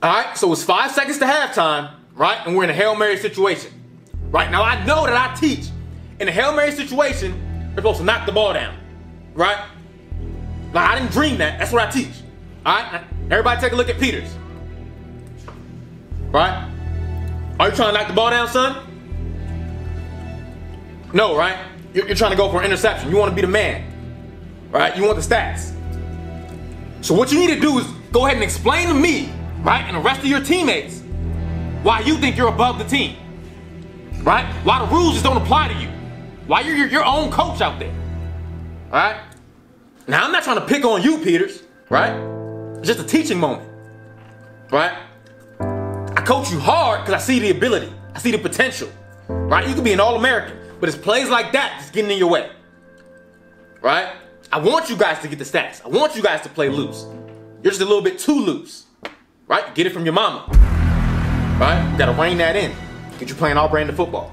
All right, so it's five seconds to halftime, right? And we're in a Hail Mary situation. Right now, I know that I teach in a Hail Mary situation, you're supposed to knock the ball down, right? Like, I didn't dream that. That's what I teach. All right, everybody take a look at Peters. Right? Are you trying to knock the ball down, son? No, right? You're trying to go for an interception. You want to be the man, right? You want the stats. So what you need to do is go ahead and explain to me, right, and the rest of your teammates, why you think you're above the team, right? Why the rules just don't apply to you. Why you're your, your own coach out there, all right? Now I'm not trying to pick on you, Peters, right? It's just a teaching moment, right? I coach you hard because I see the ability, I see the potential, right? You could be an All-American, but it's plays like that that's getting in your way, right? I want you guys to get the stats. I want you guys to play loose. You're just a little bit too loose, right? Get it from your mama, right? You gotta rein that in. Get you playing all brand of football.